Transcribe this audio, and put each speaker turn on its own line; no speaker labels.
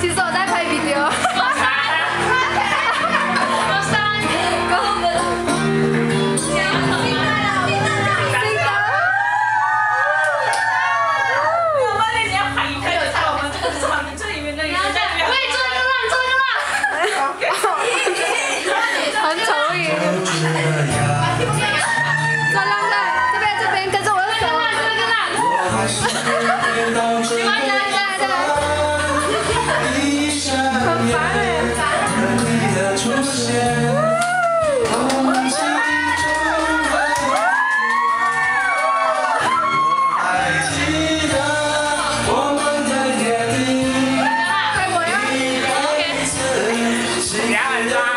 其实我在
你还要很专。